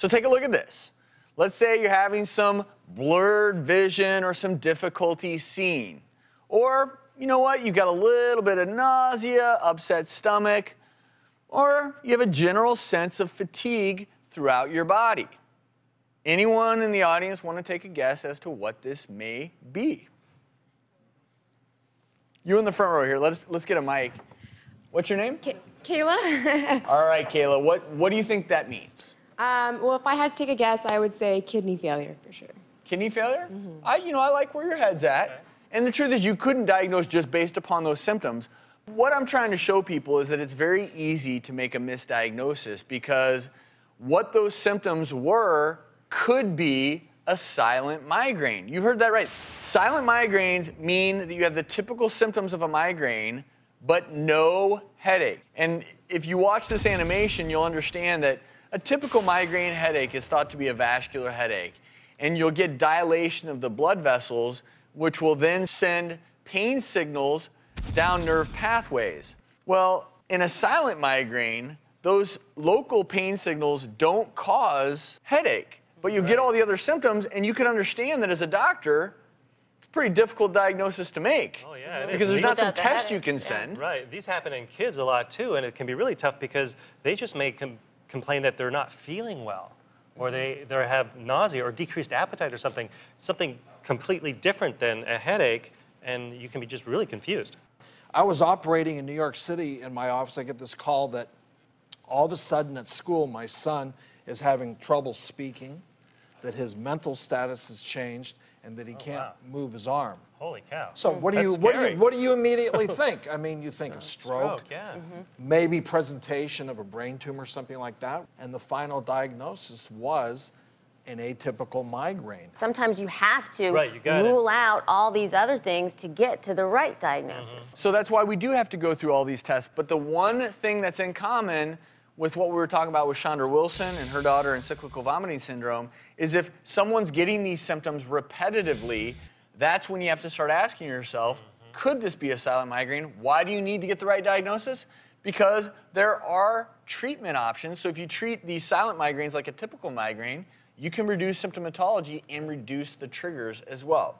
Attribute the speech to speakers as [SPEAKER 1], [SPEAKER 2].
[SPEAKER 1] So take a look at this. Let's say you're having some blurred vision or some difficulty seeing. Or, you know what, you've got a little bit of nausea, upset stomach, or you have a general sense of fatigue throughout your body. Anyone in the audience want to take a guess as to what this may be? You in the front row here. Let's let's get a mic. What's your name?
[SPEAKER 2] Kayla?
[SPEAKER 1] All right, Kayla. What what do you think that means?
[SPEAKER 2] Um, well, if I had to take a guess, I would say kidney failure for sure.
[SPEAKER 1] Kidney failure? I you know I like where your head's at. And the truth is you couldn't diagnose just based upon those symptoms. What I'm trying to show people is that it's very easy to make a misdiagnosis because what those symptoms were could be a silent migraine. You heard that right. Silent migraines mean that you have the typical symptoms of a migraine, but no headache. And if you watch this animation, you'll understand that a typical migraine headache is thought to be a vascular headache. And you'll get dilation of the blood vessels, which will then send pain signals down nerve pathways. Well, in a silent migraine, those local pain signals don't cause headache but you get all the other symptoms, and you can understand that as a doctor, it's a pretty difficult diagnosis to make.
[SPEAKER 3] Oh, yeah, it is.
[SPEAKER 1] Because there's not some
[SPEAKER 4] Without the
[SPEAKER 1] test you
[SPEAKER 4] headache,
[SPEAKER 1] can
[SPEAKER 4] yeah.
[SPEAKER 1] send.
[SPEAKER 3] Right. These happen in kids a lot too, and it can be really tough because they just may com- complain that they're not feeling well, or they, they have nausea or decreased appetite or something, something completely different than a headache, and you can be just really confused.
[SPEAKER 5] I was operating in New York City in my office. I get this call that all of a sudden at school, my son is having trouble speaking, that his mental status has changed, and that he oh, can't
[SPEAKER 3] wow.
[SPEAKER 5] move his arm.
[SPEAKER 3] Holy cow.
[SPEAKER 5] So hmm. what do you what do you what do you immediately think? I mean, you think of stroke,
[SPEAKER 3] Stroke, yeah. Mm-hmm.
[SPEAKER 5] maybe presentation of a brain tumor, something like that. And the final diagnosis was an atypical migraine.
[SPEAKER 4] Sometimes you have to
[SPEAKER 3] Right, you got it.
[SPEAKER 4] rule out all these other things to get to the right diagnosis. Mm-hmm.
[SPEAKER 1] So that's why we do have to go through all these tests. But the one thing that's in common with what we were talking about with Chandra Wilson and her daughter and cyclical vomiting syndrome is if someone's getting these symptoms repetitively, that's when you have to start asking yourself, mm-hmm. could this be a silent migraine? Why do you need to get the right diagnosis? Because there are treatment options. So if you treat these silent migraines like a typical migraine, you can reduce symptomatology and reduce the triggers as well.